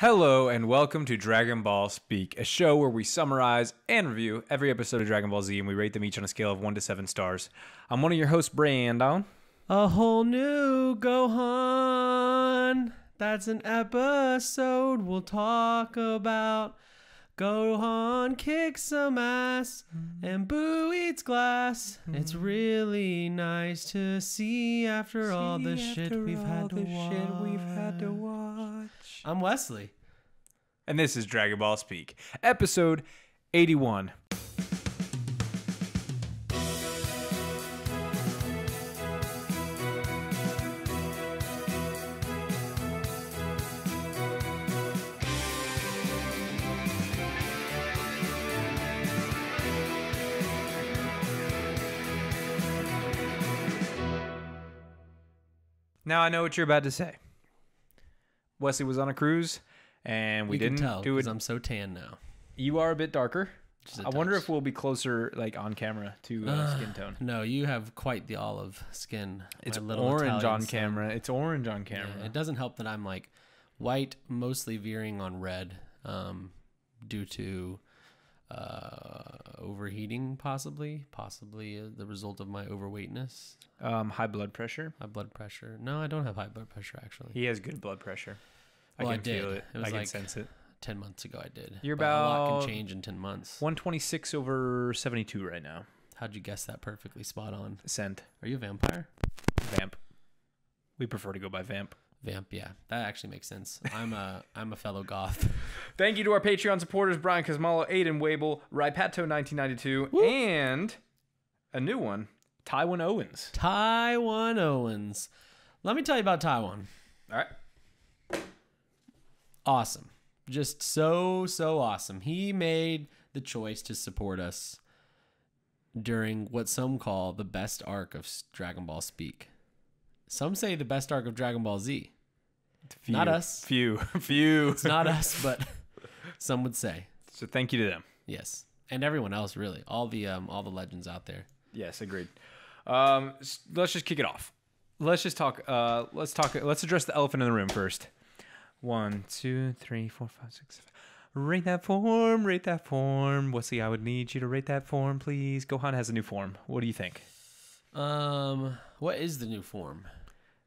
Hello and welcome to Dragon Ball Speak, a show where we summarize and review every episode of Dragon Ball Z and we rate them each on a scale of 1 to 7 stars. I'm one of your hosts, Brandon. A whole new Gohan. That's an episode we'll talk about. Gohan kicks some ass and Buu eats glass. It's hmm. really nice to see after all the shit we've had to watch. I'm Wesley. And this is Dragon Ball Speak, episode 81. Now I know what you're about to say. Wesley was on a cruise and we you didn't tell do it. because I'm so tan now. You are a bit darker. I I wonder if we'll be closer, like on camera, to uh, skin tone. No, you have quite the olive skin. It's orange Italian on son. camera. It's orange on Yeah, camera. it doesn't help that I'm like white, mostly veering on red, um, due to uh, overheating, possibly, possibly uh, the result of my overweightness, Um, high blood pressure. High blood pressure. No, I don't have high blood pressure actually. He has good blood pressure. Well, I I can feel it. It was I can like- sense it. Ten months ago, I did. You're But a lot can change in ten months. 126 over 72 right now. How'd you guess that perfectly? Spot on. Scent. Are you a vampire? Vamp. We prefer to go by Vamp. Vamp, yeah, that actually makes sense. I'm a I'm a fellow goth. Thank you to our Patreon supporters Brian Kosmalo, Aiden Wable, Raipato1992, and a new one, Taiwan Owens. Taiwan Owens. Let me tell you about Taiwan. All right. awesome. Just so, so awesome. He made the choice to support us during what some call the best arc of Dragon Ball Speak. Some say the best arc of Dragon Ball Z. Few, Not us. Few. Few. It's not us, but some would say. So thank you to them. Yes. And everyone else really. All the um all the legends out there. Yes, agreed. Um, let's just kick it off. Let's just talk. Uh, let's talk. Let's address the elephant in the room first. One, two, three, four, five, six, seven. Rate that form. Rate that form. What's Wesley, I would need you to rate that form, please. Gohan has a new form. What do you think? Um what is the new form?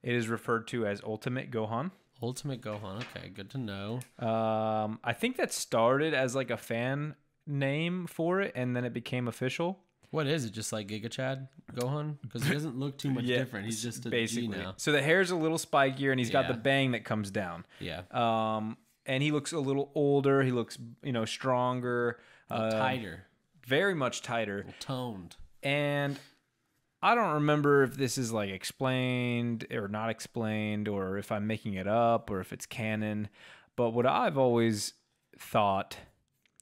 It is referred to as Ultimate Gohan. Ultimate Gohan. Okay, good to know. Um, I think that started as like a fan name for it, and then it became official. What is it? Just like Giga Chad Gohan? Because he doesn't look too much Yeah, different. He's just a basically. So the hair's a little spikier, and he's got the bang that comes down. Yeah. Um, and he looks a little older. He looks, you know, stronger, uh, tighter, very much tighter. toned. And I don't remember if this is like explained or not explained, or if I'm making it up, or if it's canon. But what I've always thought,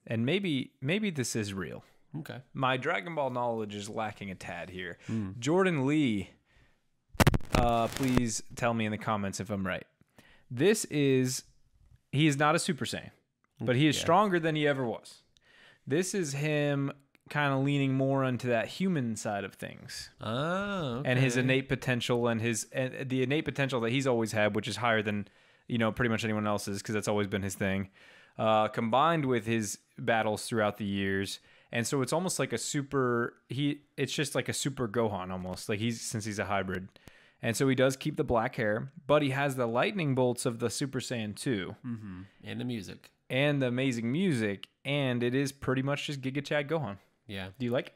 and maybe maybe this is real. Okay. My Dragon Ball knowledge is lacking a tad here. Jordan Lee, uh, please tell me in the comments if I'm right. This is he is not a Super Saiyan, but he is Yeah. stronger than he ever was. This is him kind of leaning more onto that human side of things Oh, okay. and his innate potential and his and the innate potential that he's always had, which is higher than you know pretty much anyone else's because that's always been his thing. Uh, combined with his battles throughout the years, and so it's almost like a super. He it's just like a super Gohan almost like he's since he's a hybrid, and so he does keep the black hair, but he has the lightning bolts of the Super Saiyan two hmm And the music. and the amazing music, and it is pretty much just Giga Chad Gohan. Yeah. Do you like?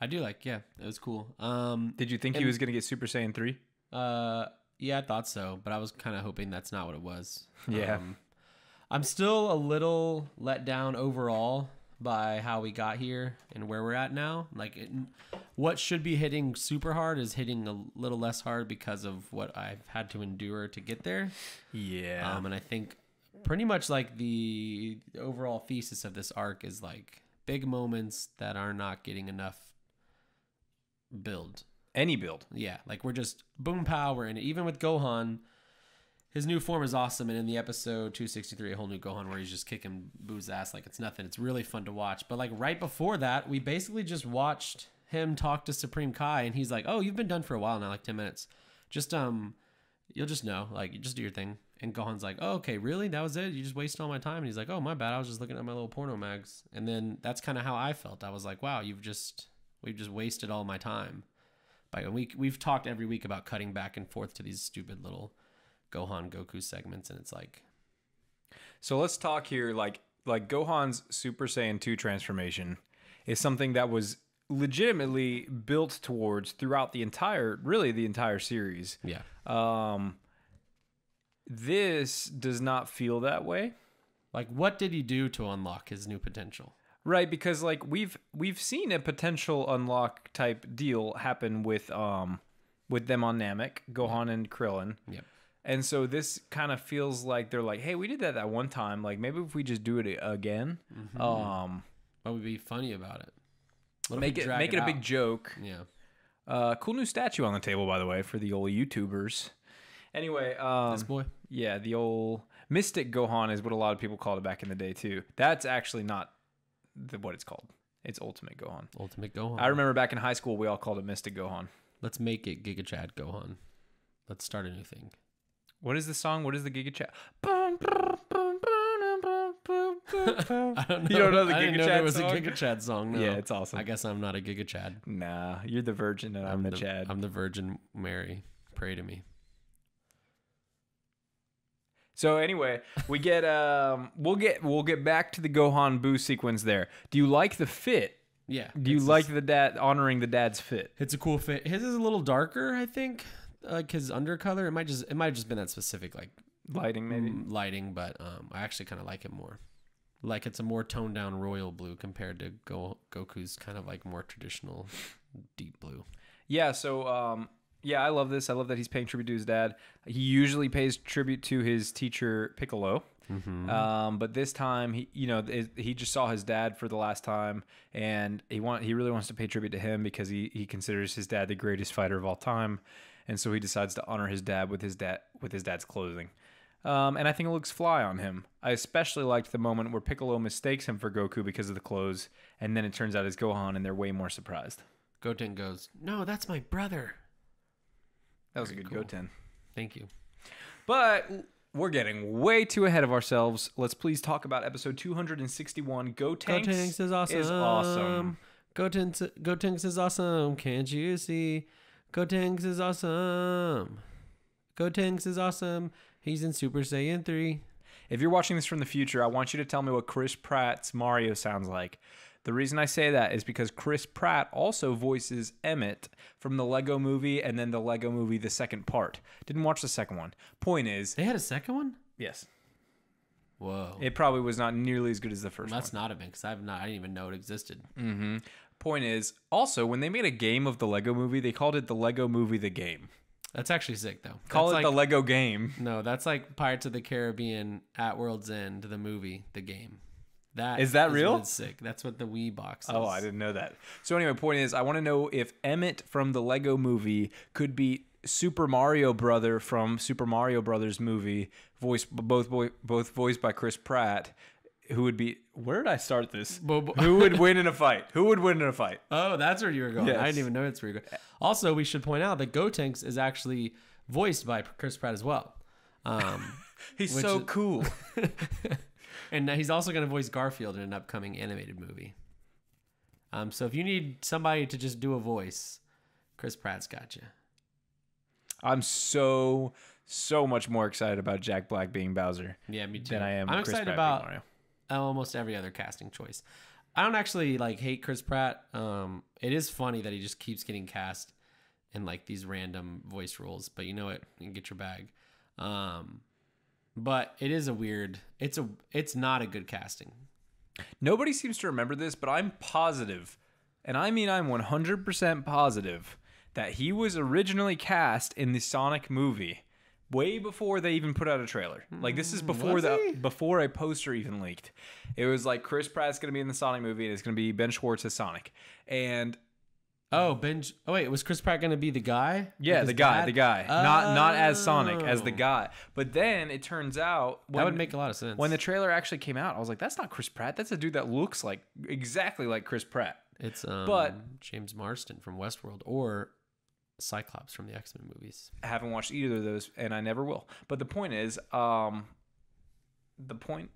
I do like. Yeah, it was cool. Um. Did you think he And- was gonna get Super Saiyan three? Uh. Yeah, I thought so, but I was kind of hoping that's not what it was. Yeah. Um, I'm still a little let down overall by how we got here and where we're at now. Like, it, what should be hitting super hard is hitting a little less hard because of what I've had to endure to get there. Yeah. Um, and I think pretty much like the overall thesis of this arc is like big moments that are not getting enough build. Any build. Yeah, like we're just boom power, and even with Gohan, his new form is awesome. And in the episode 263, a whole new Gohan where he's just kicking Buu's ass like it's nothing. It's really fun to watch. But like right before that, we basically just watched him talk to Supreme Kai, and he's like, "Oh, you've been done for a while now, like 10 minutes. Just um, you'll just know, like, just do your thing." And Gohan's like, oh, okay, really? That was it? You just wasted all my time? And he's like, oh, my bad. I was just looking at my little porno mags. And then that's kind of how I felt. I was like, wow, you've just, we've just wasted all my time. But we, we've talked every week about cutting back and forth to these stupid little Gohan Goku segments. And it's like, So let's talk here. Like like Gohan's Super Saiyan 2 transformation is something that was legitimately built towards throughout the entire, really the entire series. yeah. Um, this does not feel that way, Like, what did he do to unlock his new potential? right? Because like we've we've seen a potential unlock type deal happen with um with them on Namek, Gohan and Krillin. Yep. And so this kind of feels like they're like, hey, we did that that one time. Like maybe if we just do it again, um, What would be funny about it? What make it make it, a big joke. Yeah. Uh, cool new statue on the table, by the way, for the old YouTubers. Anyway, um, This boy. yeah, the old Mystic Gohan is what a lot of people called it back in the day too. That's actually not the, what it's called. It's Ultimate Gohan. Ultimate Gohan. I remember back in high school, we all called it Mystic Gohan. Let's make it Giga Chad Gohan. Let's start a new thing. What is the song? What is the Giga Chad? I don't know. You don't know the I didn't Giga know Chad there was song? a Giga Chad song. No. Yeah, it's awesome. I guess I'm not a Giga Chad. Nah, you're the Virgin and I'm, the, Chad. I'm the Virgin Mary. Pray to me. So anyway, we get um, we'll get we'll get back to the Gohan Buu sequence there. Do you like the fit? Yeah. Do you like the dad honoring the dad's fit? It's a cool fit. His is a little darker, I think. Like his undercolor. It might just it might have just been that specific like Lighting maybe. mm, lighting, but um, I actually kind of like it more. Like it's a more toned down royal blue compared to Go- Goku's kind of like more traditional deep blue. Yeah, so um yeah, I love this. I love that he's paying tribute to his dad. He usually pays tribute to his teacher Piccolo. Um, but this time he you know it- he just saw his dad for the last time and he want he really wants to pay tribute to him because he he considers his dad the greatest fighter of all time. And so he decides to honor his dad with his dad with his dad's clothing. Um, and I think it looks fly on him. I especially liked the moment where Piccolo mistakes him for Goku because of the clothes, and then it turns out it's Gohan, and they're way more surprised. Goten goes, "No, that's my brother." That was Very a good cool. Goten. Thank you. But we're getting way too ahead of ourselves. Let's please talk about episode 261. Go Tanks, Gotenks is awesome. Is awesome. Gotenks, Gotenks is awesome. Can't you see? Gotenks is awesome. Gotenks is awesome. He's in Super Saiyan 3. If you're watching this from the future, I want you to tell me what Chris Pratt's Mario sounds like. The reason I say that is because Chris Pratt also voices Emmett from the Lego movie and then the Lego movie, the second part. Didn't watch the second one. Point is, They had a second one? yes, Whoa. it probably was not nearly as good as the first That's one. not a big because I've not I didn't even know it existed. Mm-hmm. Point is, also, when they made a game of the Lego movie, they called it the Lego movie the game. That's actually sick though. Call That's it the like, Lego game. No, that's like Pirates of the Caribbean at World's End, the movie, the game. That Is that real? it's sick. That's what the Wii box is. Oh, I didn't know that. So anyway, point is, I want to know if Emmett from the Lego movie could be Super Mario Brother from Super Mario Brothers movie, voiced both both voiced by Chris Pratt. Who would be? Where did I start this? Who would win in a fight? Who would win in a fight? Oh, that's where you were going. I didn't even know that's where you were going. Also, we should point out that Gotenks is actually voiced by Chris Pratt as well. Um, He's so is- cool. and he's also going to voice Garfield in an upcoming animated movie. Um, so if you need somebody to just do a voice, Chris Pratt's got you. I'm so so much more excited about Jack Black being Bowser Yeah, me too. than I am. I'm Chris excited Pratt about Mario. almost every other casting choice. I don't actually like hate Chris Pratt. Um, it is funny that he just keeps getting cast in like these random voice roles, but you know it, you can get your bag. Um, but it is a weird. It's a. It's not a good casting. Nobody seems to remember this, but I'm positive, and I mean I'm 100% positive that he was originally cast in the Sonic movie way before they even put out a trailer. Like this is mm, before was the he? before a poster even leaked. It was like Chris Pratt's going to be in the Sonic movie and it's going to be Ben Schwartz as Sonic. And Oh, Ben. Oh wait, was Chris Pratt going to be the guy? yeah, the guy, dad? the guy. Not not as Sonic, as the Oh. guy. But then it turns out That would make a lot of sense. when the trailer actually came out, I was like that's not Chris Pratt. That's a dude that looks like exactly like Chris Pratt. it's um, but- James Marsden from Westworld or Cyclops from the X Men movies. I haven't watched either of those, and I never will. But the point is, um, the point,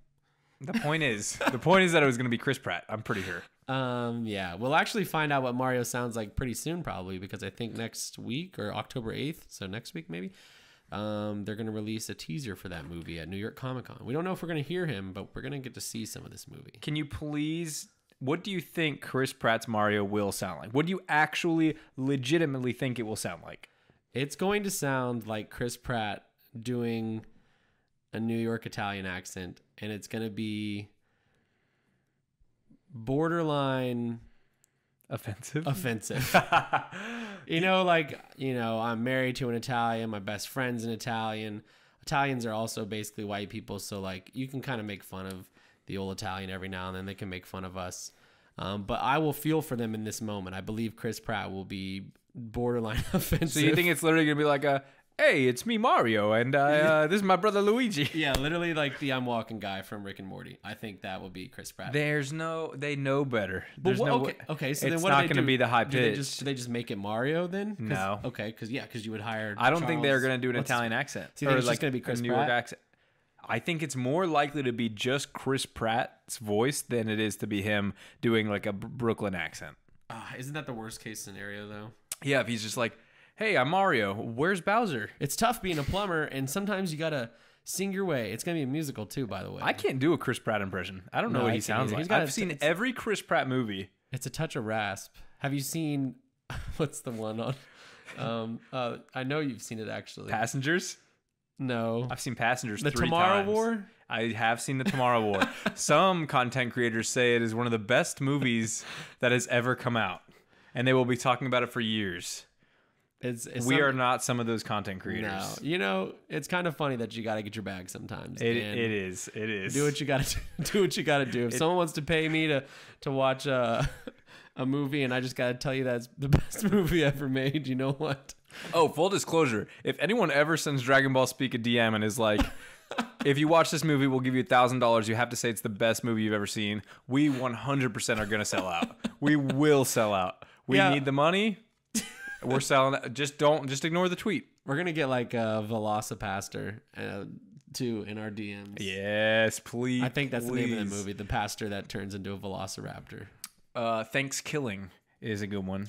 the point is, the point is that it was going to be Chris Pratt. I'm pretty sure. Um, yeah, we'll actually find out what Mario sounds like pretty soon, probably because I think next week or October eighth, so next week maybe, um, they're gonna release a teaser for that movie at New York Comic Con. We don't know if we're gonna hear him, but we're gonna get to see some of this movie. Can you please? What do you think Chris Pratt's Mario will sound like? What do you actually, legitimately think it will sound like? It's going to sound like Chris Pratt doing a New York Italian accent, and it's gonna be borderline Offensive. offensive. you know, like, you know, I'm married to an Italian, my best friend's an Italian. Italians are also basically white people, so like you can kind of make fun of the old Italian every now and then. They can make fun of us. Um, but I will feel for them in this moment. I believe Chris Pratt will be borderline offensive. so you think it's literally going to be like a, hey, it's me, Mario, and uh, uh, this is my brother Luigi. Yeah, literally like the I'm walking guy from Rick and Morty. I think that will be Chris Pratt. There's no, they know better. There's But what- no okay, okay. So it's then what not they gonna do? be the high Do they pitch. just do they just make it Mario then? 'Cause- No. Okay, because yeah, because you would hire. I don't think they're Charles- going to do an what's- Italian accent. So you think it's just gonna be a Chris New York Pratt? accent. I think it's more likely to be just Chris Pratt's voice than it is to be him doing like a Brooklyn accent. Ah, isn't that the worst case scenario though? Yeah, if he's just like, "Hey, I'm Mario. Where's Bowser?" It's tough being a plumber, and sometimes you gotta sing your way. It's gonna be a musical too, by the way. I can't do a Chris Pratt impression. I don't know No, what I he can't sounds either. like. He's got I've a- seen it's- every Chris Pratt movie. It's a touch of rasp. Have you seen? What's the one on? Um, uh, I know you've seen it actually. Passengers. no, I've seen Passengers the three Tomorrow times. War. I have seen the Tomorrow War. Some content creators say it is one of the best movies that has ever come out, and they will be talking about it for years. It's, it's we some- are not some of those content No, creators. you know it's kind of funny that you got to get your bag sometimes. It, it is. It is. Do what you got to do. What you got to do. If someone wants to pay me to to watch a a movie, and I just got to tell you that's the best movie ever made, you know what? Oh, full disclosure. If anyone ever sends Dragon Ball Speak a DM and is like, if you watch this movie, we'll give you a thousand dollars. You have to say it's the best movie you've ever seen. We 100% are gonna sell out. We will sell out. We Yeah. need the money. We're selling. Just don't. Just ignore the tweet. We're gonna get like a VelociPastor uh, too in our DMs. Yes, please. I think that's the name of the movie, the pastor that turns into a Velociraptor. Uh, ThanksKilling is a good one.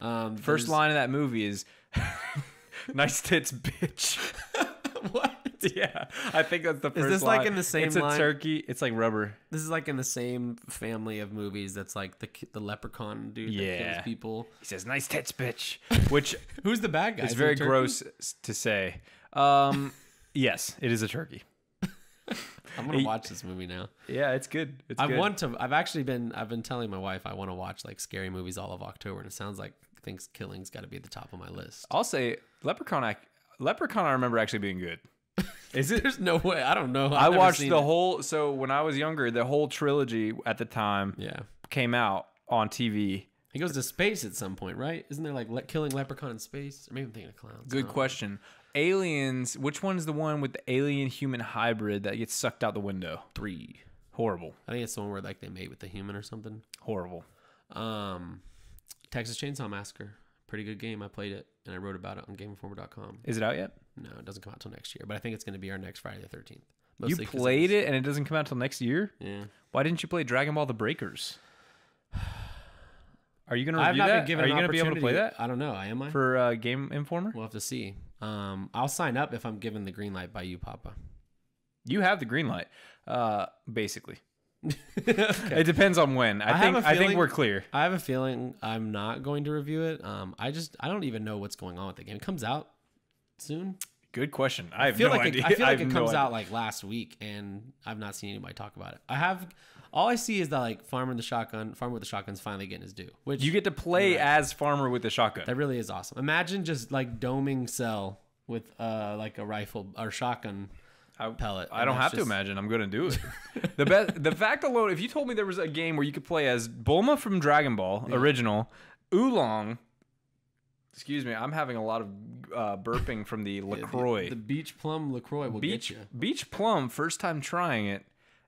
Um, First line of that movie is, "Nice tits, bitch." what? yeah, I think that's the first. Is this, like, in the same It's a turkey. It's like rubber. This is like in the same family of movies. That's like the the leprechaun dude that Yeah. kills people. He says, "Nice tits, bitch," which Who's the bad guy? Is very gross to say. Um, yes, it is a turkey. I'm gonna watch this movie now. Yeah, it's good. It's I good. want to. I've actually been. I've been telling my wife I want to watch like scary movies all of October, and it sounds like ThanksKilling's got to be at the top of my list. I'll say Leprechaun. ac- Leprechaun, I remember actually being good. Is it? There's no way. I don't know. I've I watched the it. whole. So when I was younger, the whole trilogy at the time Yeah, came out on TV. he goes to space at some point, right? Isn't there like le- killing leprechaun in space? Or maybe I'm thinking of clowns. Good question. Aliens. Which one's the one with the alien human hybrid that gets sucked out the window? Three. Horrible. I think it's the one where like they mate with the human or something. Horrible. Um, Texas Chainsaw Massacre. Pretty good game. I played it and I wrote about it on GameInformer.com. Is it out yet? No, it doesn't come out till next year, but I think it's going to be our next Friday the 13th. You played it and it doesn't come out till next year. Yeah. Why didn't you play Dragon Ball: The Breakers? Are you gonna I've review that? Are you an gonna be able to play that I don't know. I am I? for uh, Game Informer? we'll have to see. Um, I'll sign up if I'm given the green light by you, Papa. You have the green light, uh, basically. okay. It depends on when. I, I think a I think we're clear. I have a feeling I'm not going to review it. Um, I just I don't even know what's going on with the game. It comes out soon. Good question. I have I feel no like idea. it, I feel like have it comes idea. out like last week, and I've not seen anybody talk about it. I have all I see is that like farmer in the shotgun, farmer with the shotgun's finally getting his due, which You get to play as farmer with the shotgun. that really is awesome. Imagine just like doming cell with uh like a rifle or shotgun I, pellet. I don't have to imagine. I'm gonna do it. the best, the fact alone. If you told me there was a game where you could play as Bulma from Dragon Ball original, Oolong. Excuse me, I'm having a lot of uh, burping from the Yeah, the- Lacroix. The, beach plum Lacroix will Beach get you. Beach Plum. First time trying it.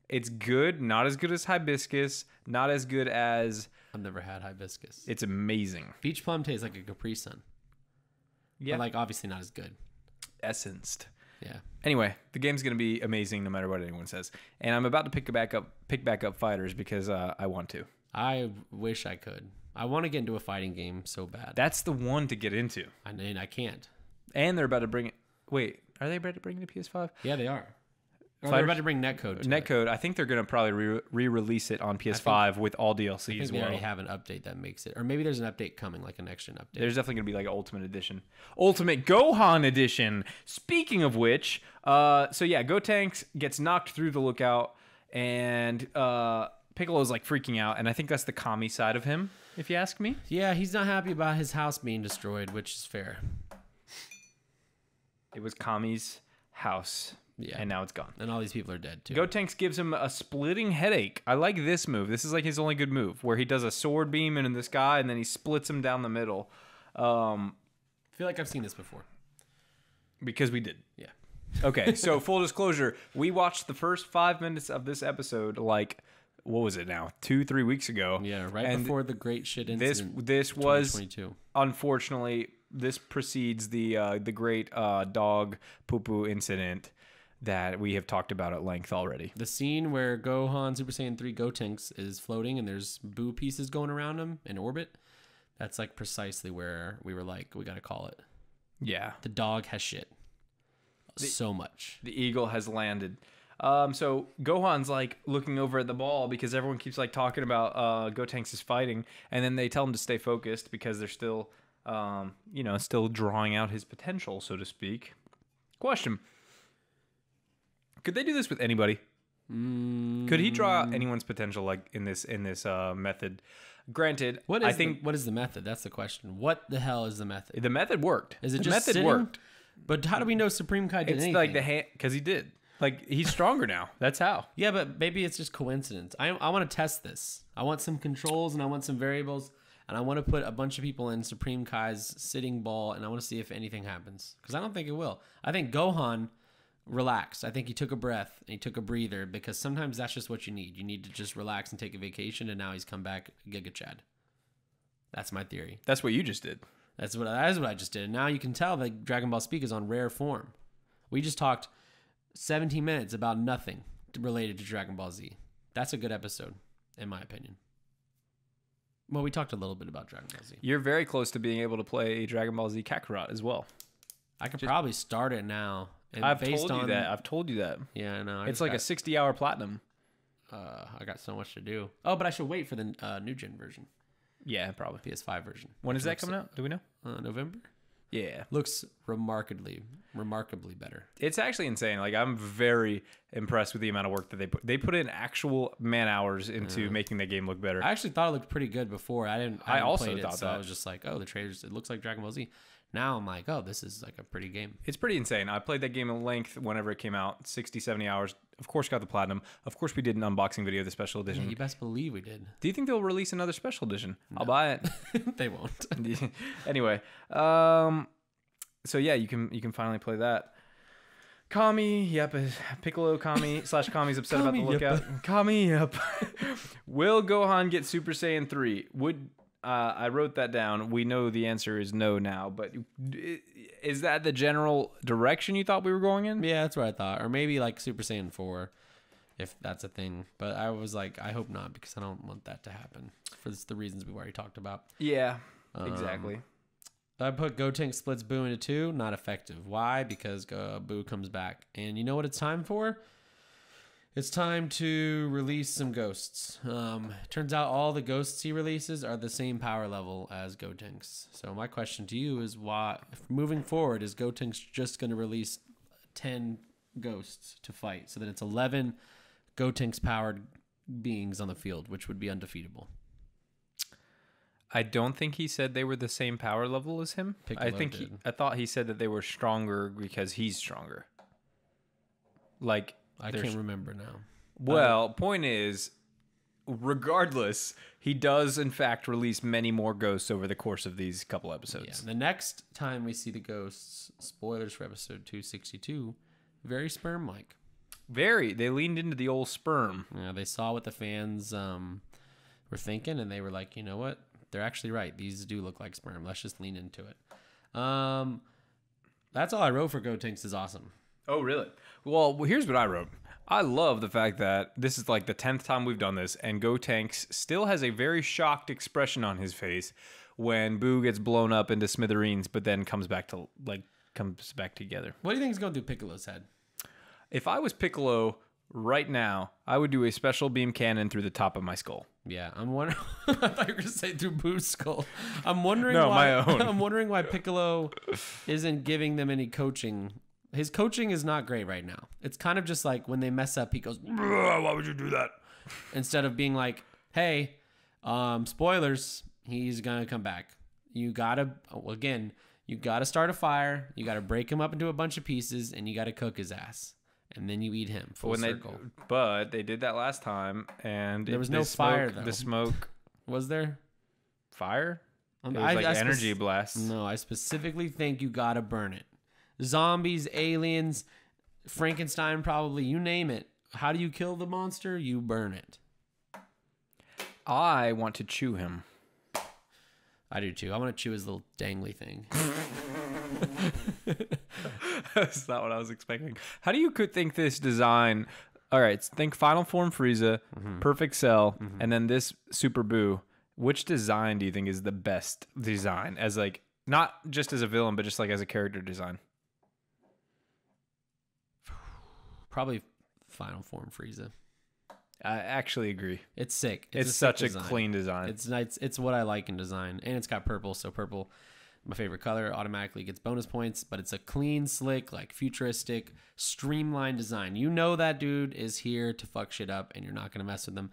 It's good. Not as good as hibiscus. Not as good as. I've never had hibiscus. It's amazing. Beach plum tastes like a Capri Sun. Yeah. But like obviously not as good. Essenced. Yeah. Anyway, the game's gonna be amazing no matter what anyone says, and I'm about to pick back up pick back up FighterZ because uh, I want to. I wish I could. I want to get into a fighting game so bad. That's the one to get into, I mean, I can't. and they're about to bring it. Wait, are they about to bring it to PS5? Yeah, they are. Or they're about to bring netcode. To it. Netcode. I think they're gonna probably re- re-release it on PS5 with all DLC I think as they well. already have an update that makes it, or maybe there's an update coming, like an extra update. There's definitely gonna be like an Ultimate Edition, Ultimate Gohan Edition. Speaking of which, uh, so yeah, Gotenks gets knocked through the lookout, and uh, Piccolo's like freaking out, and I think that's the Kami side of him, if you ask me. yeah, he's not happy about his house being destroyed, which is fair. It was Kami's house, Yeah. and now it's gone. And all these people are dead too. Gotenks gives him a splitting headache. I like this move. This is like his only good move, where he does a sword beam into the sky, and then he splits him down the middle. Um, I feel like I've seen this before. because we did. Yeah. Okay, so full disclosure, we watched the first five minutes of this episode like what was it now? Two, three weeks ago. Yeah, right And before the great shit incident. this this was 2022. unfortunately this precedes the uh, the great uh, dog poo poo incident that we have talked about at length already. The scene where Gohan Super Saiyan 3 Gotenks is floating and there's Buu pieces going around him in orbit. That's like precisely where we were like, we got to call it. Yeah, The dog has shit. so much. the eagle has landed. Um, so Gohan's like looking over at the ball because everyone keeps like talking about uh, Gotenks is fighting, and then they tell him to stay focused because they're still, um, you know, still drawing out his potential, so to speak. Question: Could they do this with anybody? Mm, Could he draw out anyone's potential like in this in this uh, method? Granted, what is I think the, what is the method? That's the question. What the hell is the method? the method worked. Is it the just method sitting? worked? But how do we know Supreme Kai did It's anything? like the hand because he did. Like he's stronger now. That's how. Yeah, but maybe it's just coincidence. I I want to test this. I want some controls and I want some variables and I want to put a bunch of people in Supreme Kai's sitting ball and I want to see if anything happens because I don't think it will. I think Gohan relaxed. I think he took a breath and he took a breather because sometimes that's just what you need. You need to just relax and take a vacation and now he's come back Giga Chad. That's my theory. That's what you just did. That's what that is what I just did. And Now you can tell that Dragon Ball Speak is on rare form. We just talked 17 minutes about nothing related to Dragon Ball Z. That's a good episode, in my opinion. Well, we talked a little bit about Dragon Ball Z. You're very close to being able to play Dragon Ball Z Kakarot as well. I could probably start it now. And I've based told you on- that. I've told you that. Yeah, I know. I It's just like a 60 hour platinum. uh, I got so much to do. Oh, but I should wait for the uh, new gen version, Yeah, probably. PS5 version. When is that coming out? Do we know? Uh, November. Yeah. Looks remarkably, remarkably better. It's actually insane. Like I'm very impressed with the amount of work that they put. They put in actual man hours into making the game look better. I actually thought it looked pretty good before. I didn't. I, I also played it, thought so I was just like, oh, the trailers. It looks like Dragon Ball Z. Now I'm like, oh, this is like a pretty game. It's pretty insane. I played that game at length whenever it came out, 60, 70 hours. Of course, got the platinum. Of course, we did an unboxing video of the special edition. You best believe we did. Do you think they'll release another special edition? I'll buy it. they won't. anyway, um, so yeah, you can you can finally play that. Kami, yep, uh, Piccolo Kami slash Kami's upset about the Kami, yep. lookout. Kami, yep. Will Gohan get Super Saiyan three? Would uh, I wrote that down? We know the answer is no now, but is that the general direction you thought we were going in? yeah, that's what I thought. Or maybe like Super Saiyan four, if that's a thing. But I was like, I hope not because I don't want that to happen for this, the reasons we've already talked about. Yeah, Um, exactly. I put Gotenks splits Buu into two. Not effective. Why? Because uh, Buu comes back. And you know what it's time for? It's time to release some ghosts. Um, turns out all the ghosts he releases are the same power level as Gotenks. So my question to you is why, moving forward, is Gotenks just going to release 10 ghosts to fight so that it's 11 Gotenks powered beings on the field, which would be undefeatable? I don't think he said they were the same power level as him. I think he. I thought he said that they were stronger because he's stronger. Like I there's- can't remember now. Well, point is, regardless, he does in fact release many more ghosts over the course of these couple Yeah. episodes. The next time we see the ghosts, spoilers for episode 262, very sperm like. Very, they leaned into the old sperm. Yeah, they saw what the fans um, were thinking and they were like, you know what? They're actually right. These do look like sperm. Let's just lean into it. Um, That's all I wrote for Gotenks is awesome. Oh, really? Well, here's what I wrote. I love the fact that this is like the 10th time we've done this, and Gotenks still has a very shocked expression on his face when Buu gets blown up into smithereens, but then comes back to like comes back together. What do you think is going through Piccolo's head? If I was Piccolo right now, I would do a special beam cannon through the top of my skull. Yeah, I'm wondering. I thought you were gonna say through Buu's skull. I'm wondering No, why. my own. I'm wondering why Piccolo isn't giving them any coaching. His coaching is not great right now. It's kind of just like when they mess up, he goes, "Why would you do that?" Instead of being like, "Hey, um, spoilers, he's gonna come back. You gotta well, again, you gotta start a fire. You gotta break him up into a bunch of pieces, and you gotta cook his ass, and then you eat him full when circle. they, but they did that last time, and There was no smoke- fire, though. The smoke, Was there? fire. Um, It was like I energy blast. No, I specifically think you gotta burn it. Zombies, aliens, Frankenstein, probably you name it. How do you kill the monster? You burn it. I want to chew him. I do too. I want to chew his little dangly thing. That's not what I was expecting. How do you could think this design? All right, think Final Form Frieza, Mm-hmm. Perfect Cell, and then this Super Buu. Which design do you think is the best design? As like not just as a villain, but just like as a character design. Probably Final Form Frieza. I actually agree. It's sick. It's, a sick such a design. clean design. It's nice. It's what I like in design, and it's got purple. So purple, my favorite color, automatically gets bonus points. But it's a clean, slick, like futuristic, streamlined design. You know that dude is here to fuck shit up, and you're not gonna mess with them.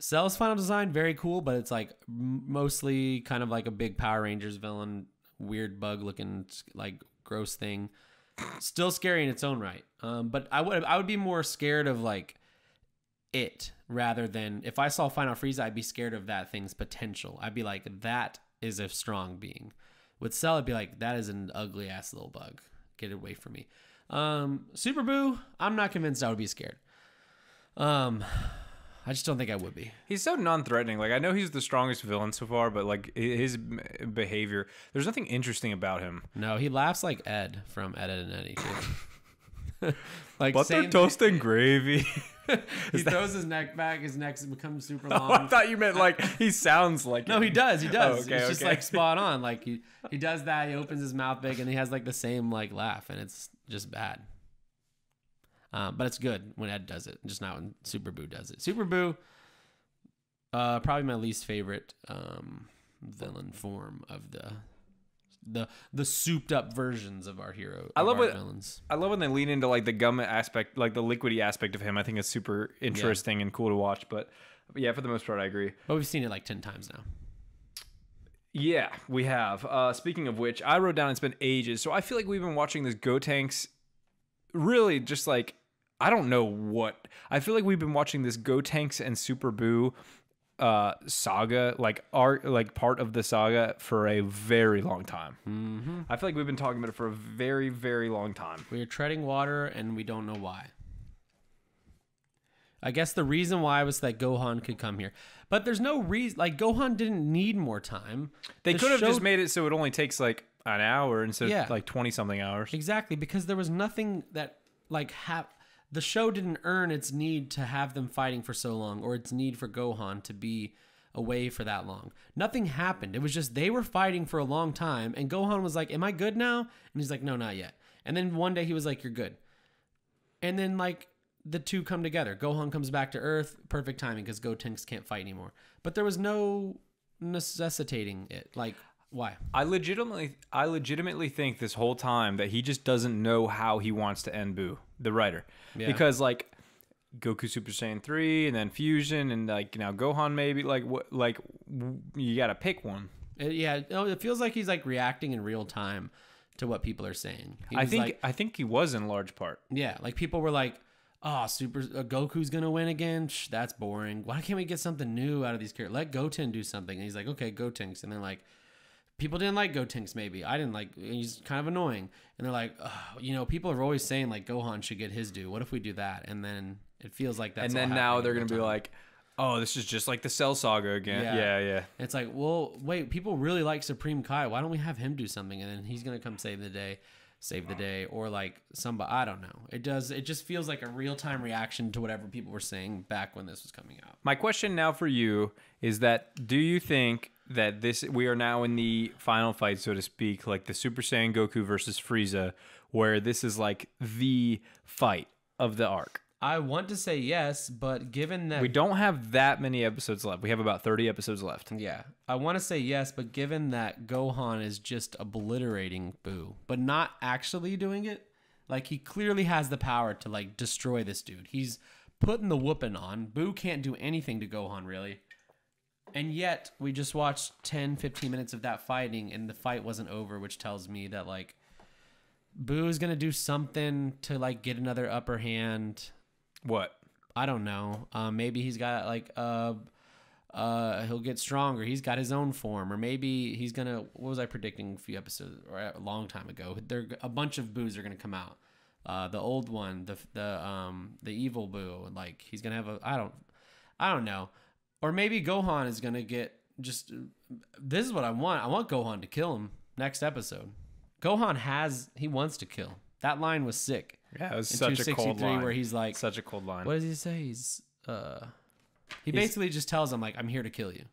Cell's final design very cool, but it's like mostly kind of like a big Power Rangers villain, weird bug looking like gross thing. Still scary in its own right. Um, but I would I would be more scared of like it rather than if I saw Final Frieza, I'd be scared of that thing's potential. I'd be like, that is a strong being. With Cell, I'd be like, that is an ugly ass little bug. Get it away from me. Um, Super Buu, I'm not convinced I would be scared. Um, I just don't think I would be. He's so non-threatening. Like I know he's the strongest villain so far, but like his behavior, there's nothing interesting about him. No, he laughs like Ed from Ed, Ed and Eddie. Too. like Butter toast and gravy. he throws his neck back. His neck becomes super oh, I thought you meant like he sounds like. No, him. he does. He oh, does. Oh, okay, it's just like spot on. Like he he does that. He opens his mouth big and he has like the same like laugh, and it's just bad. Um, but it's good when Ed does it, just not when Super Buu does it. Super Buu, uh, probably my least favorite um, villain form of the the the souped up versions of our hero. I love what- villains. I love when they lean into like the gum aspect, like the liquidy aspect of him. I think it's super interesting and cool to watch. But yeah, for the most part, I agree. But we've seen it like ten times now. Yeah, we have. Uh, speaking of which, I wrote down it's been ages. So I feel like we've been watching this Gotenks really just like I don't know what. I feel like we've been watching this Gotenks and Super Buu uh saga like art like part of the saga for a very long time. Mm-hmm. I feel like we've been talking about it for a very very long time. We are treading water and we don't know why. I guess the reason why was that Gohan could come here. But there's no reason like Gohan didn't need more time. They The could have show- just made it so it only takes like an hour instead Yeah. of like 20 something hours. Exactly, because there was nothing that like have the show didn't earn its need to have them fighting for so long or its need for Gohan to be away for that long. Nothing happened. It was just they were fighting for a long time and Gohan was like, "Am I good now?" And he's like, "No, not yet." And then one day he was like, "You're good." And then like the two come together. Gohan comes back to Earth, perfect timing because Gotenks can't fight anymore. But there was no necessitating it. Like, why? I legitimately I legitimately think this whole time that he just doesn't know how he wants to end Buu, the writer. Yeah. Because like Goku Super Saiyan 3 and then Fusion and like now Gohan maybe like what like you got to pick one. It- yeah, it feels like he's like reacting in real time to what people are saying. He I think like, I think he was in large part. yeah, like people were like, "Oh, Super uh, Goku's gonna win again. Shh, that's boring. Why can't we get something new out of these characters? Let Goten do something." And he's like, "Okay, Gotenks," and they're like. People didn't like Gotenks, maybe. I didn't like. He's kind of annoying, and they're like, you know, people are always saying like Gohan should get his due. What if we do that? And then it feels like that's. and then now they're going to be like, "Oh, this is just like the Cell saga again." Yeah. Yeah, yeah. It's like, well, wait, people really like Supreme Kai. Why don't we have him do something? And then he's gonna come save the day. Save the mm-hmm. day or like somebody I don't know. It does it just feels like a real-time reaction to whatever people were saying back when this was coming out. My question now for you is that do you think that this we are now in the final fight, so to speak, like the Super Saiyan Goku versus Frieza, where this is like the fight of the arc? I want to say yes, but given that We don't have that many episodes left. We have about 30 episodes left. Yeah, I want to say yes, but given that Gohan is just obliterating Buu, but not actually doing it, like he clearly has the power to like destroy this dude. He's putting the whooping on. Buu can't do anything to Gohan really. And yet, we just watched 10, 15 minutes of that fighting, and the fight wasn't over, which tells me that, like, Buu is going to do something to, like, get another upper hand. What? I don't know. Um, maybe he's got like uh, uh, he'll get stronger. He's got his own form, or maybe he's gonna. What was I predicting a few episodes or a long time ago? There, a bunch of Buus are gonna come out. Uh, the old one, the the um the evil Buu, like he's gonna have a. I don't, I don't know. Or maybe Gohan is gonna get just. This is what I want. I want Gohan to kill him next episode. Gohan has. He wants to kill. That line was sick. Yeah, it was In such a cold line. where he's like, such a cold line. what does he say? He's uh he He's- basically just tells him like I'm here to kill you.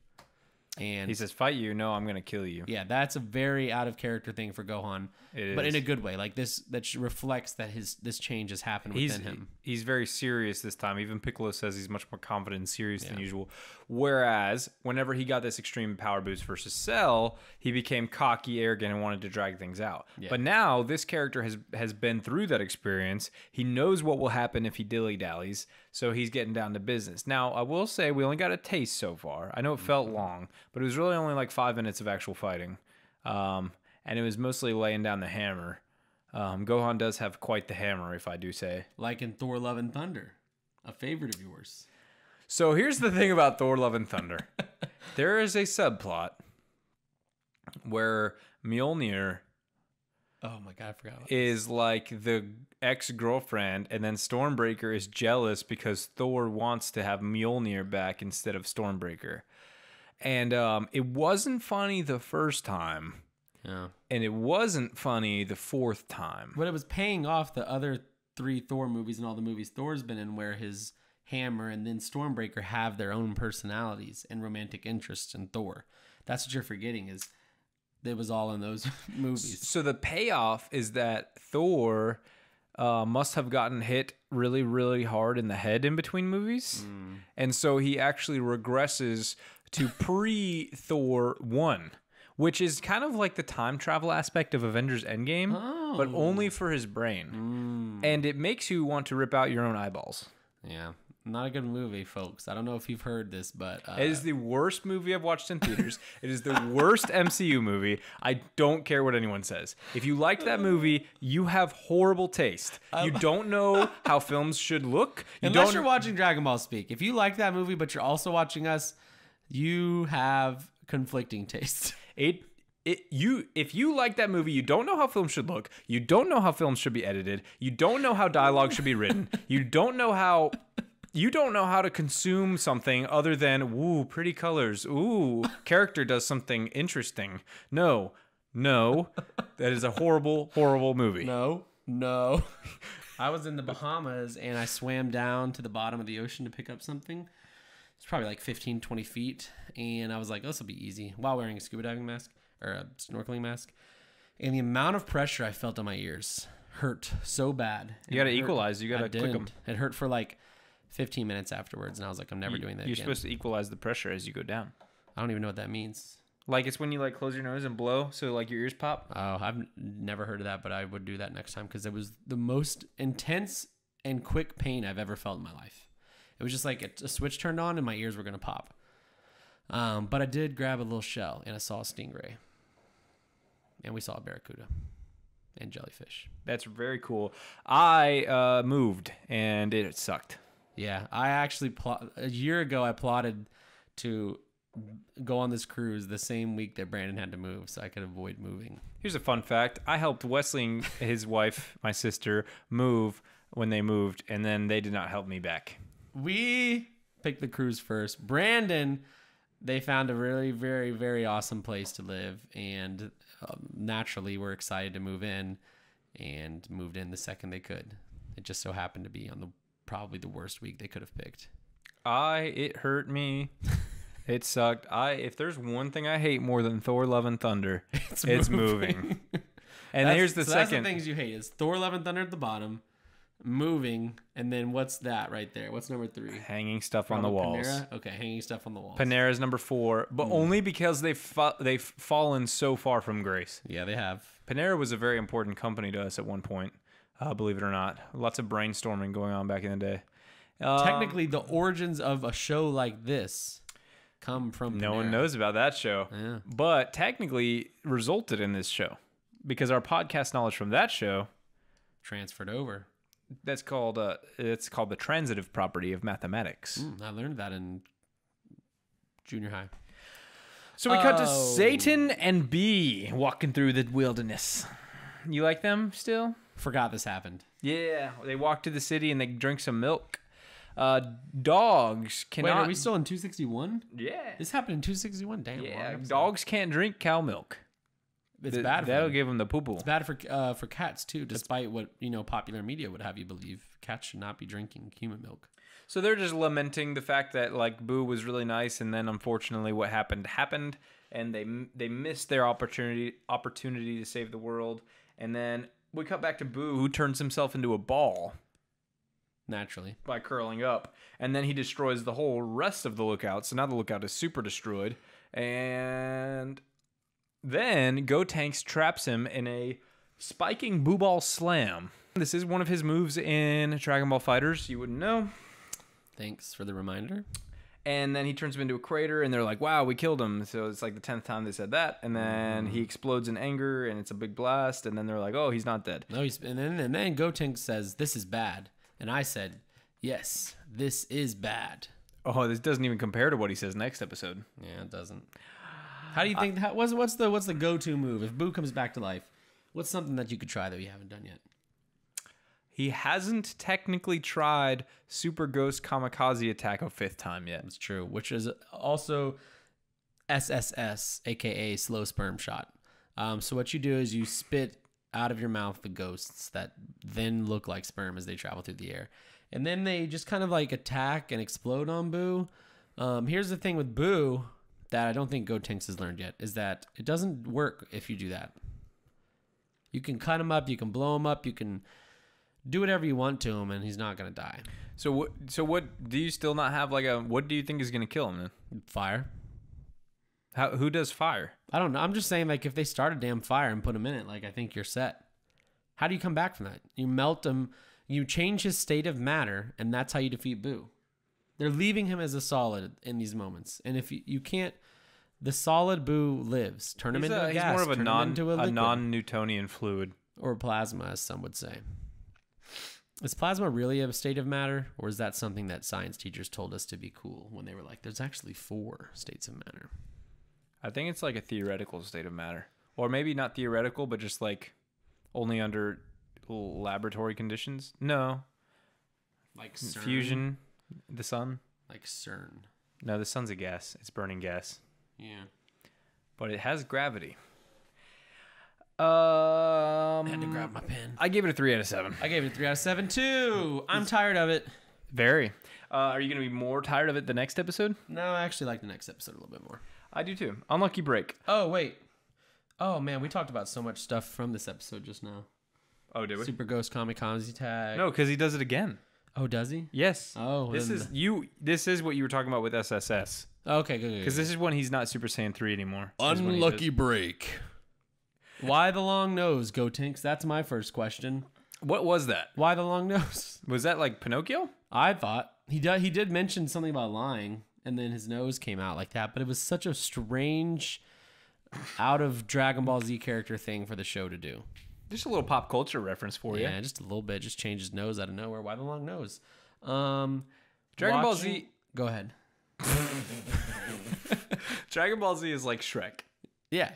And He says, "Fight you? No, I'm gonna kill you." yeah, that's a very out of character thing for Gohan, It but in a good way. Like this that reflects that his this change has happened he's within him. he's very serious this time. Even Piccolo says he's much more confident and serious than usual. Whereas whenever he got this extreme power boost versus Cell, he became cocky, arrogant, and wanted to drag things out. Yeah. But now this character has has been through that experience. He knows what will happen if he dilly dallies, so he's getting down to business. Now I will say we only got a taste so far. I know it felt Mm-hmm. long, but it was really only like five minutes of actual fighting, um, and it was mostly laying down the hammer. Um, Gohan does have quite the hammer, if I do say. Like in Thor Love and Thunder, a favorite of yours. So here's the thing about Thor: Love and Thunder. there is a subplot where Mjolnir Oh my god, I forgot. About is like the ex-girlfriend, and then Stormbreaker is jealous because Thor wants to have Mjolnir back instead of Stormbreaker. And um, it wasn't funny the first time, yeah. and it wasn't funny the fourth time. But it was paying off the other three Thor movies and all the movies Thor's been in where his hammer and then Stormbreaker have their own personalities and romantic interests in Thor. That's what you're forgetting is it was all in those movies. So the payoff is that Thor uh, must have gotten hit really, really hard in the head in between movies, and so he actually regresses to pre Thor one, which is kind of like the time travel aspect of Avengers Endgame, but Oh. only for his brain, and it makes you want to rip out your own eyeballs. Yeah. Not a good movie, folks. I don't know if you've heard this, but uh, It is the worst movie I've watched in theaters. it is the worst MCU movie. I don't care what anyone says. If you liked that movie, you have horrible taste. You don't know how films should look. You unless you're watching Dragon Ball Speak. If you like that movie but you're also watching us, you have conflicting tastes. it it you if you like that movie, you don't know how films should look. You don't know how films should be edited. You don't know how dialogue should be written. You don't know how you don't know how to consume something other than ooh, pretty colors. Ooh, character does something interesting. No. No. That is a horrible horrible movie. No, no. I was in the Bahamas and I swam down to the bottom of the ocean to pick up something. It's probably like 15, 20 feet. And I was like, oh, this will be easy while wearing a scuba diving mask or a snorkeling mask. And the amount of pressure I felt on my ears hurt so bad. You got to equalize. You got to click them. didn't. It hurt for like 15 minutes afterwards. And I was like, I'm never doing that You're again. supposed to equalize the pressure as you go down. I don't even know what that means. Like it's when you like close your nose and blow, so like your ears pop. Oh, I've never heard of that, but I would do that next time because it was the most intense and quick pain I've ever felt in my life. It was just like a, a switch turned on and my ears were gonna pop. Um, but I did grab a little shell and I saw a stingray, and we saw a barracuda and jellyfish. That's very cool. I uh, moved and it sucked. Yeah, I actually plot a year ago. I plotted to go on this cruise the same week that Brandon had to move, so I could avoid moving. Here's a fun fact: I helped Wesley and his wife, my sister, move when they moved, and then they did not help me back. we picked the cruise first. Brandon, they found a really, very, very awesome place to live, and um, naturally, we're excited to move in. and moved in the second they could. It just so happened to be on the probably the worst week they could have picked. I it hurt me. it sucked. I if there's one thing I hate more than Thor: Love and Thunder, it's, it's moving. And That's- here's the so second. the things you hate is Thor: Love and Thunder at the bottom, moving, and then what's that right there? What's number three? hanging stuff on the walls. Panera? Okay, hanging stuff on the walls. Panera's number four, but Hmm. only because they've fa- they've fallen so far from grace. yeah, they have. Panera was a very important company to us at one point, uh, believe it or not. Lots of brainstorming going on back in the day. Um, Technically, the origins of a show like this come from no one knows about that show, Yeah. but technically resulted in this show because our podcast knowledge from that show Transferred over. that's called uh, it's called the transitive property of mathematics. Mm, I learned that in junior high. So we cut to Oh. Satan and Bee walking through the wilderness. You like them still? Forgot this happened. Yeah, they walk to the city and they drink some milk. Uh, dogs Wait, cannot. are we still in 261? yeah, This happened in 261. Damn. yeah. Dogs can't drink cow milk. It's Th- bad. For That'll them. give them the poo poo. It's bad for uh, for cats too. Despite what you know, popular media would have you believe, cats should not be drinking human milk. So they're just lamenting the fact that like Buu was really nice, and then unfortunately what happened happened, and they they missed their opportunity opportunity to save the world. And then we cut back to Buu, who turns himself into a ball Naturally, by curling up, and then he destroys the whole rest of the lookout. So now the lookout is super destroyed, and then Gotenks traps him in a spiking Buu Ball slam. This is one of his moves in Dragon Ball FighterZ. You wouldn't know. thanks for the reminder. And then he turns him into a crater and they're like wow we killed him so it's like the 10th time they said that and then he mm. explodes in anger and it's a big blast and then they're like oh he's not dead No, he's and then and then Gotenks says this is bad, and I said yes, this is bad. oh this doesn't even compare to what he says next episode Yeah, it doesn't. How do you think? How, what's what's the what's the go to move if Buu comes back to life? What's something that you could try that you haven't done yet? He hasn't technically tried super ghost kamikaze attack a fifth time yet That's true. Which is also SSS, aka slow sperm shot. Um, so what you do is you spit out of your mouth the ghosts that then look like sperm as they travel through the air, and then they just kind of like attack and explode on Buu. Um, here's the thing with Buu that I don't think Gotenks has learned yet is that it doesn't work if you do that. You can cut him up, you can blow him up, you can do whatever you want to him, and he's not gonna die. so what so what do you still not have like a what do you think is going to kill him then Fire. How, who does fire I don't know. I'm just saying, like, if they start a damn fire and put him in it, like, I think you're set. How do you come back from that? You melt him, you change his state of matter, and that's how you defeat Buu. They're leaving him as a solid in these moments, and if you, you can't, the solid Buu lives. Turn him he's, into a- a, he's more of a non a, a, non-newtonian fluid or plasma, as some would say. Is plasma really a state of matter, or is that something that science teachers told us to be cool when they were like, "There's actually four states of matter"? I think it's like a theoretical state of matter, or maybe not theoretical, but just like only under laboratory conditions. No, Like fusion, the sun. like CERN. No, the sun's a gas. It's burning gas, Yeah. but it has gravity. Um, I had to grab my pen. I gave it a three out of seven. I gave it a three out of seven too. I'm tired of it. Very. Uh, are you gonna be more tired of it the next episode? No, I actually like the next episode a little bit more. I do too. Unlucky break. Oh wait. Oh man, we talked about so much stuff from this episode just now. Oh, did we? Super Ghost Kamikaze tag. No, because he does it again. Oh, does he? Yes. Oh, this is you. This is what you were talking about with SSS. Okay, good. good, Because this is when he's not Super Saiyan three anymore. unlucky break. Why the long nose, Gotenks? That's my first question. What was that? Why the long nose? Was that like Pinocchio? I thought he did. He did mention something about lying, and then his nose came out like that. But it was such a strange, out of Dragon Ball Z character thing for the show to do. Just a little pop culture reference for you. Yeah, just a little bit. Just changed his nose out of nowhere. Why the long nose? Um, Dragon Ball Z. Go ahead. Dragon Ball Z is like Shrek. Yeah.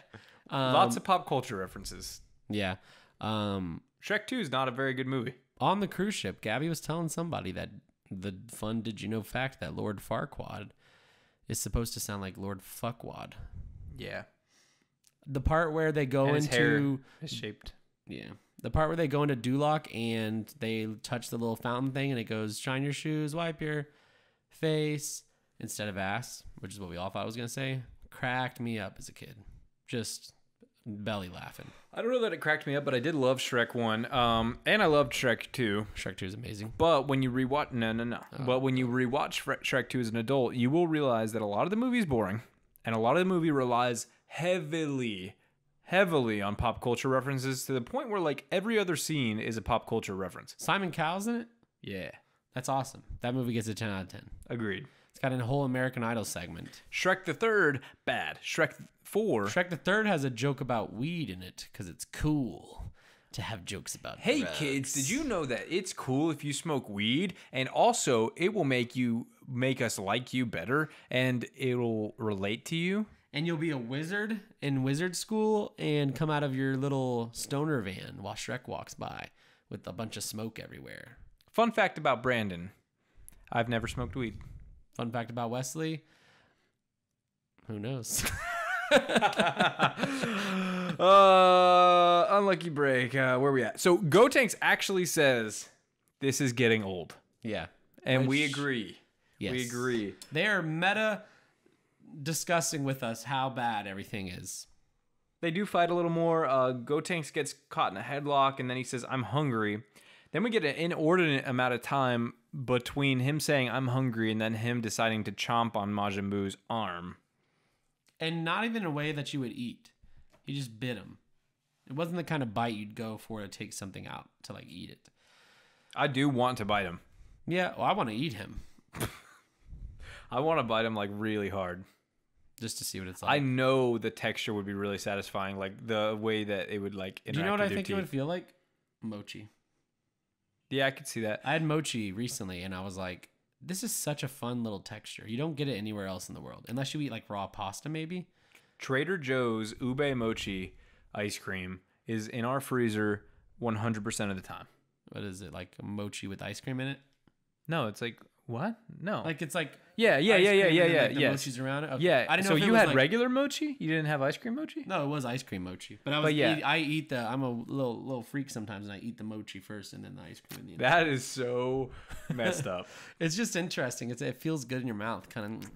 Um, Lots of pop culture references. yeah. Um, Shrek Two is not a very good movie. on the cruise ship, Gabby was telling somebody that the fun did you know fact that Lord Farquaad is supposed to sound like Lord Fuckwad. Yeah. The part where they go And his into is shaped. yeah, The part where they go into Duloc and they touch the little fountain thing and it goes, shine your shoes, wipe your face instead of ass, which is what we all thought I was going to say, cracked me up as a kid. Just belly laughing. I don't know that it cracked me up, but I did love Shrek 1. Um, and I loved Shrek 2. Shrek 2 is amazing. But when you rewatch, no, no, no. but when you rewatch Shrek 2 as an adult, you will realize that a lot of the movie is boring, and a lot of the movie relies heavily, heavily on pop culture references to the point where like every other scene is a pop culture reference. Simon Cowell's in it? Yeah, That's awesome. That movie gets a 10 out of 10. agreed. It's got a whole American Idol segment. Shrek the Third, bad. Shrek Four. Shrek the Third has a joke about weed in it because it's cool to have jokes about. Hey drugs. kids, did you know that it's cool if you smoke weed and also it will make you make us like you better and it'll relate to you? And you'll be a wizard in wizard school and come out of your little stoner van while Shrek walks by with a bunch of smoke everywhere. Fun fact about Brandon. I've never smoked weed. Fun fact about Wesley. Who knows? uh, unlucky break. Uh, where we at? So Gotenks actually says this is getting old, yeah. and we Which- agree. We agree. They are meta discussing with us how bad everything is. They do fight a little more. Uh, Gotenks gets caught in a headlock, and then he says, "I'm hungry." Then we get an inordinate amount of time between him saying, "I'm hungry," and then him deciding to chomp on Majin Buu's arm. And not even a way that you would eat. He just bit him. It wasn't the kind of bite you'd go for to take something out to like eat it. I do want to bite him. Yeah, well, I want to eat him I want to bite him like really hard. just to see what it's like. I know the texture would be really satisfying, like the way that it would like. Do you know what I think it would feel like? Mochi. Yeah, I could see that. I had mochi recently and I was like, this is such a fun little texture. You don't get it anywhere else in the world unless you eat like raw pasta maybe. Trader Joe's ube mochi ice cream is in our freezer 100% of the time. What is it? Like mochi with ice cream in it? No, it's like what? No. Like it's like yeah, yeah, yeah, yeah, yeah, yeah, the yes. mochi's around it. Okay. Yeah. I didn't so know if it you was, had like- regular mochi? You didn't have ice cream mochi? No, it was ice cream mochi. But I was But yeah. eat, I eat the I'm a little little freak sometimes and I eat the mochi first and then the ice cream in the end. That is so messed up. It's just interesting. It's it feels good in your mouth, kind of.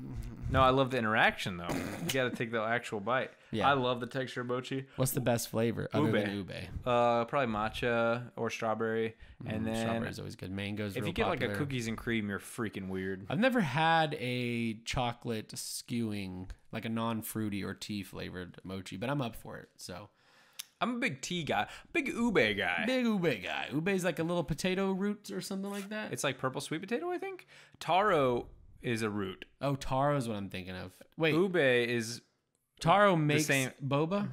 No, I love the interaction though. You got to take the actual bite. Yeah. I love the texture of mochi. What's the best flavor other than ube? Uh, probably matcha or strawberry, and then Strawberry is always good. Mango's if you get like a cookies and cream, you're freaking weird. I've never had a chocolate skewing, like a non-fruity or tea flavored mochi, but I'm up for it. So I'm a big tea guy, big ube guy. big ube guy. Ube is like a little potato root or something like that. It's like purple sweet potato, I think. Taro is a root. oh, taro is what I'm thinking of. Wait, Ube is taro makes same- boba.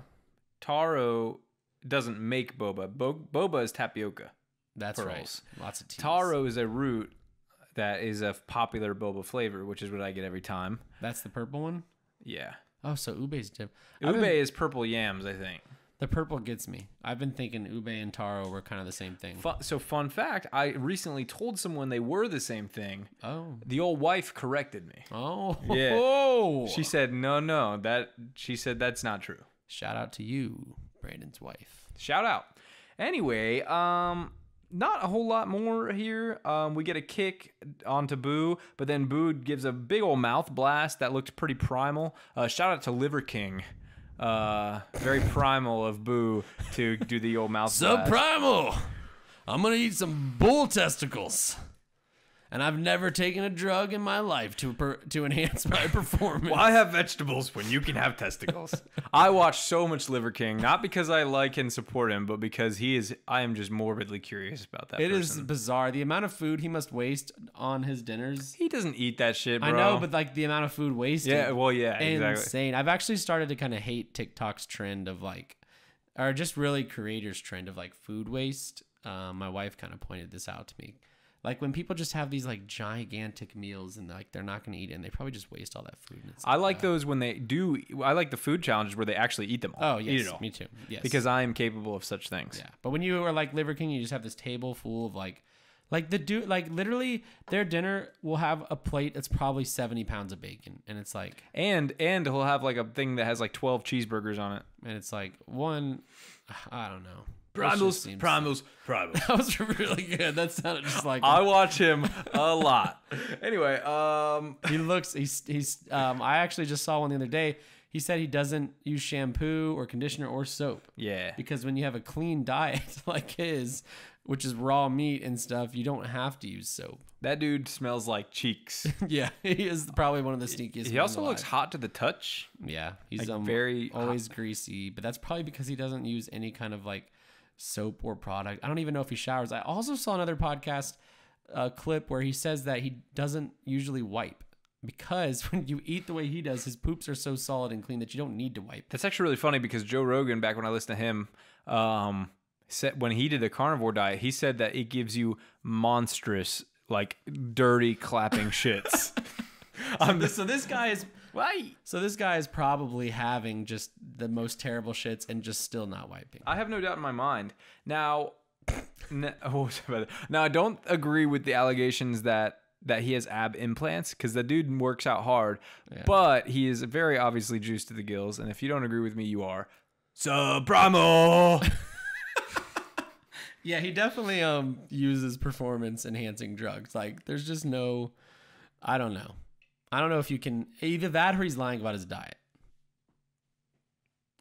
taro doesn't make boba. Bo- boba is tapioca. That's pearls. right. Lots of tea. Taro is a root that is a popular boba flavor, which is what I get every time. That's the purple one. Yeah. Oh, so ube's different. Ube is purple yams, I think. The purple gets me. I've been thinking ube and taro were kind of the same thing. Fun, so fun fact, I recently told someone they were the same thing. Oh. The old wife corrected me. Oh. Yeah. Oh. She said, "No, no, that she said that's not true." Shout out to you, Brandon's wife. Shout out. Anyway, um, not a whole lot more here. Um, we get a kick onto Buu, but then Buu gives a big old mouth blast that looked pretty primal. Uh, shout out to Liver King. Uh, very primal of Buu to do the old mouth blast. primal. I'm gonna eat some bull testicles. And I've never taken a drug in my life to per- to enhance my performance. Why have vegetables when you can have testicles? I watch so much Liver King, not because I like and support him, but because he is. I am just morbidly curious about that. It is person. bizarre the amount of food he must waste on his dinners. He doesn't eat that shit, bro. I know, but like the amount of food wasted. yeah, well, yeah, exactly. insane. I've actually started to kind of hate TikTok's trend of like, or just really creators' trend of like food waste. Um, my wife kind of pointed this out to me. Like when people just have these like gigantic meals and like they're not going to eat it and they probably just waste all that food. And it's I like those when they do. I like the food challenges where they actually eat them all. Oh yes, all. me too. Yes, Because I am capable of such things. yeah. But when you are like Liver King, you just have this table full of like, like the dude, like literally their dinner will have a plate that's probably seventy pounds of bacon, and it's like, And and he'll have like a thing that has like twelve cheeseburgers on it. and it's like one, I don't know. Primals, primals, primals. That was really good. That sounded just like I watch him a lot. Anyway, um, he looks. He's he's. Um, I actually just saw one the other day. He said he doesn't use shampoo or conditioner or soap yeah, because when you have a clean diet like his, which is raw meat and stuff, you don't have to use soap. that dude smells like cheeks. yeah, he is probably one of the sneakiest. he also alive. looks hot to the touch. Yeah, he's like, um, very always greasy, but that's probably because he doesn't use any kind of like soap or product. I don't even know if he showers. I also saw another podcast uh, clip where he says that he doesn't usually wipe because when you eat the way he does, his poops are so solid and clean that you don't need to wipe. That's actually really funny because Joe Rogan, back when I listened to him, um, said when he did the carnivore diet, he said that it gives you monstrous, like dirty clapping shits. Um, so this guy is Why? so this guy is probably having just the most terrible shits and just still not wiping. I have no doubt in my mind. Now, n- oh, now I don't agree with the allegations that that he has ab implants because the dude works out hard, but he is very obviously juiced to the gills. And if you don't agree with me, you are supremo. Yeah, he definitely um uses performance enhancing drugs. Like there's just no I don't know. I don't know if you can either that or he's lying about his diet.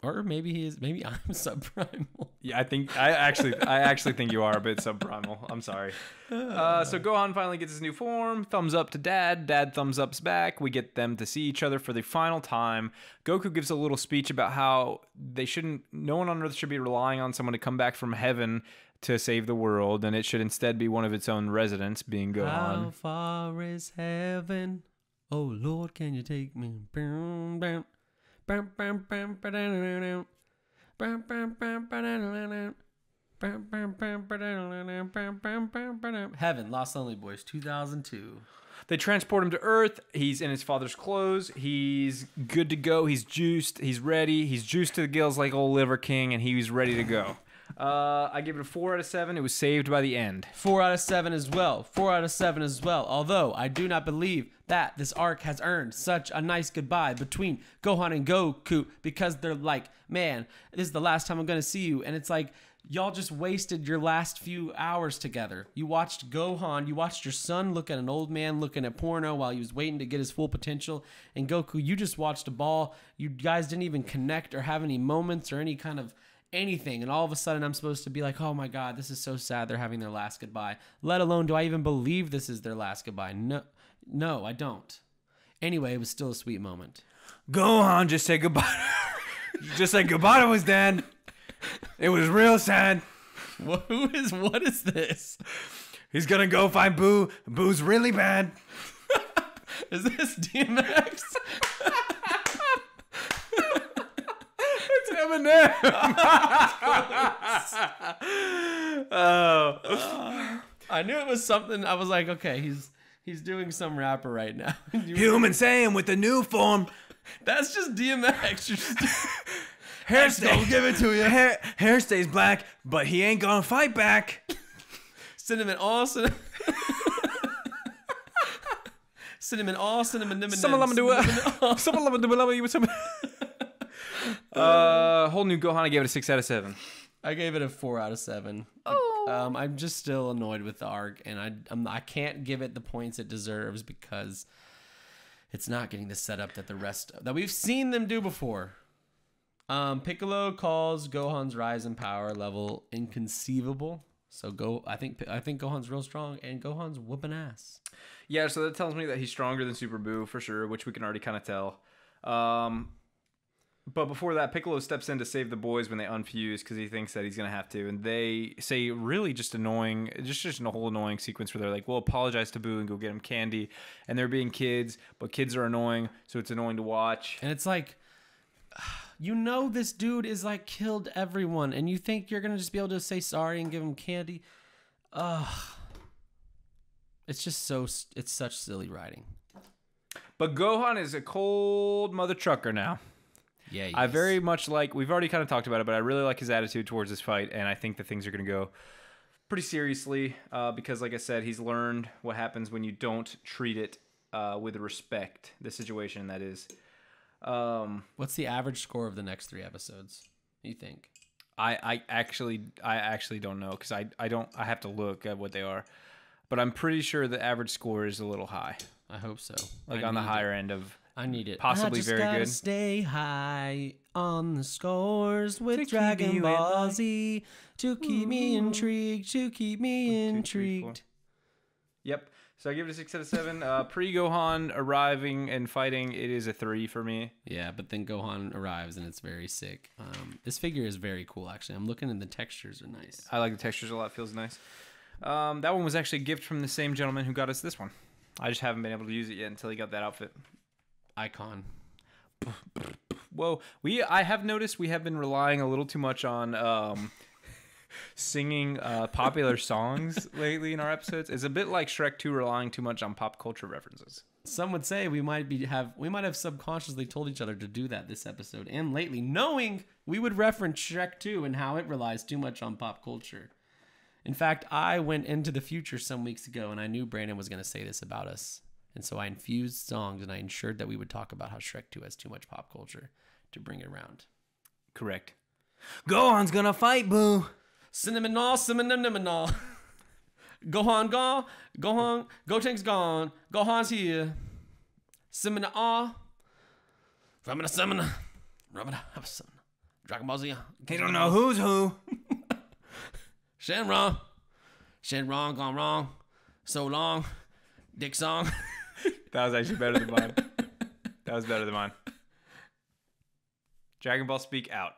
Or maybe he is maybe I'm subprimal. Yeah, I think I actually I actually think you are a bit subprimal. I'm sorry. Uh, so Gohan finally gets his new form. Thumbs up to Dad. Dad thumbs ups back. We get them to see each other for the final time. Goku gives a little speech about how they shouldn't. No one on Earth should be relying on someone to come back from heaven to save the world, and it should instead be one of its own residents, being Gohan. How far is heaven? Oh Lord, can you take me? Heaven, Los Lonely Boys, 2002. They transport him to Earth. He's in his father's clothes. He's good to go. He's juiced. He's ready. He's juiced to the gills like old Liver King, and he's ready to go. Uh, I give it a four out of seven. It was saved by the end. Four out of seven as well. Four out of seven as well. Although I do not believe that this arc has earned such a nice goodbye between Gohan and Goku because they're like, man, this is the last time I'm gonna see you, and it's like y'all just wasted your last few hours together. You watched Gohan, you watched your son look at an old man looking at porno while he was waiting to get his full potential, and Goku, you just watched a ball. You guys didn't even connect or have any moments or any kind of anything and all of a sudden i'm supposed to be like oh my god this is so sad they're having their last goodbye let alone do i even believe this is their last goodbye no no i don't anyway it was still a sweet moment Gohan just said goodbye. just said goodbye to his dad. It was real sad. who is what is this He's gonna go find Buu. Buu's really bad. is this dmx It's Eminem. oh. i knew it was something i was like okay he's he's doing some rapper right now Human Saiyan with the new form. that's just dmx You're just- Hair X gon' give it to you. Hair, hair stays black, but he ain't gonna fight back. cinnamon all cinnamon cinnamon all cinnamon cinnamon me do it. Let me do it. Let me do it. Uh, whole new Gohan. I gave it a six out of seven. I gave it a four out of seven. Oh. Um, I'm just still annoyed with the arc, and I I'm, I can't give it the points it deserves because it's not getting the setup that the rest that we've seen them do before. Um, Piccolo calls Gohan's rise in power level inconceivable. So go, I think I think Gohan's real strong, and Gohan's whooping ass. Yeah, so that tells me that he's stronger than Super Buu for sure, which we can already kind of tell. Um, but before that, Piccolo steps in to save the boys when they unfuse because he thinks that he's gonna have to, and they say really just annoying, just just a whole annoying sequence where they're like, "Well, apologize to Buu and go get him candy," and they're being kids, but kids are annoying, so it's annoying to watch. And it's like, you know, this dude is like killed everyone, and you think you're gonna just be able to say sorry and give him candy? Ugh. It's just so. It's such silly writing. But Gohan is a cold mother trucker now. Yeah. I very much like. We've already kind of talked about it, but I really like his attitude towards this fight, and I think that things are going to go pretty seriously uh, because, like I said, he's learned what happens when you don't treat it uh, with respect. The situation that is. Um, What's the average score of the next three episodes? You think? I, I actually I actually don't know because I, I don't I have to look at what they are, but I'm pretty sure the average score is a little high, I hope so. like I on the higher end of. It. I need it. possibly I just very gotta good. Stay high on the scores with keep Dragon Ball. Z to keep me intrigued. To keep me One, two, three, four. intrigued. Yep. So I give it a six out of seven. Uh, Pre Gohan arriving and fighting, it is a three for me. Yeah, but then Gohan arrives and it's very sick. Um, this figure is very cool, actually. I'm looking and the textures are nice. I like the textures a lot. Feels nice. Um, that one was actually a gift from the same gentleman who got us this one. I just haven't been able to use it yet until he got that outfit. Icon. Whoa, we I have noticed we have been relying a little too much on um, singing uh, popular songs lately in our episodes. It's a bit like Shrek 2 relying too much on pop culture references. Some would say we might be have we might have subconsciously told each other to do that this episode and lately, knowing we would reference Shrek 2 and how it relies too much on pop culture. In fact, I went into the future some weeks ago and I knew Brandon was going to say this about us. And so I infused songs and I ensured that we would talk about how Shrek 2 has too much pop culture to bring it around. Correct. Gohan's gonna fight, Buu. Cinnamon all, cinnamon, all. Gohan gone, Gohan, Gotenks gone, Gohan's here. Cinnamon all. Ramana Samana. Ramana Hapsan. Dragon Ball Z. They don't know who's who. Shenron. Shenron gone wrong. So long. Dick song. That was actually better than mine. that was better than mine. Dragon Ball Speak out.